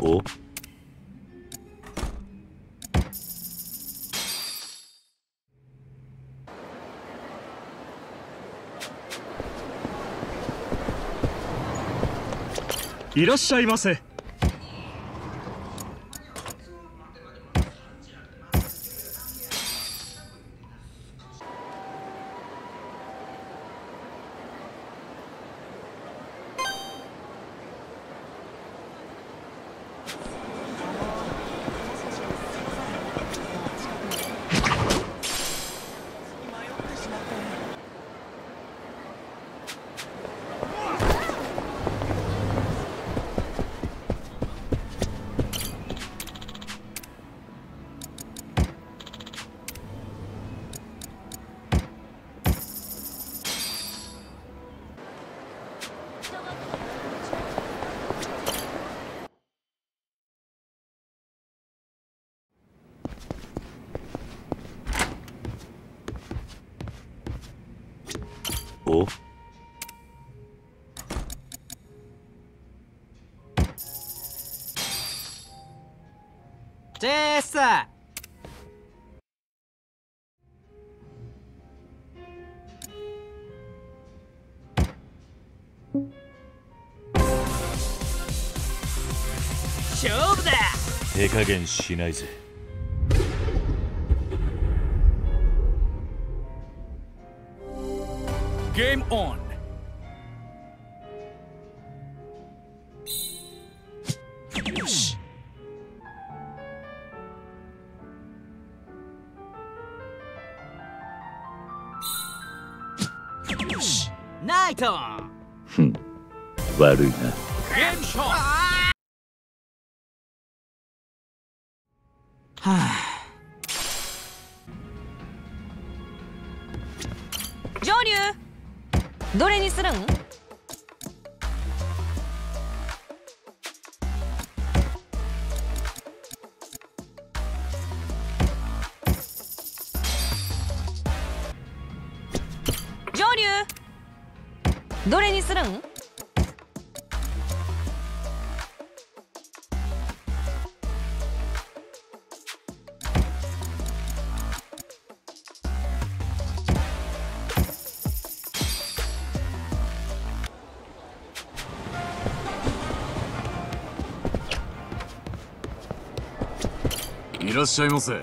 お？いらっしゃいませ。お？チェース勝負だ。手加減しないぜゲームオンよしよしナイトふん悪いなゲームショットはあ上流どれにするん？上流。どれにするん？いらっしゃいませ。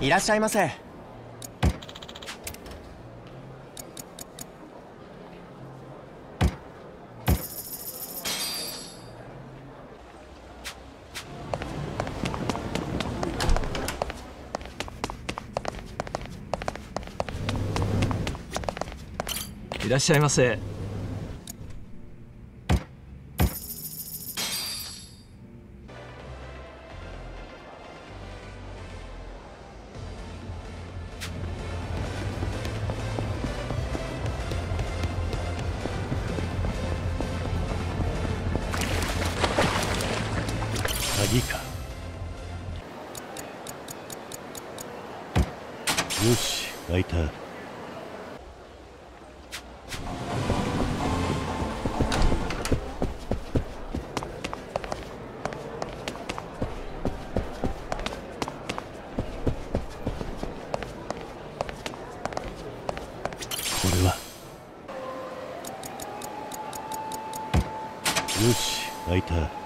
いらっしゃいませ。いらっしゃいませ。鍵か。よし開いた。俺は。よし開いた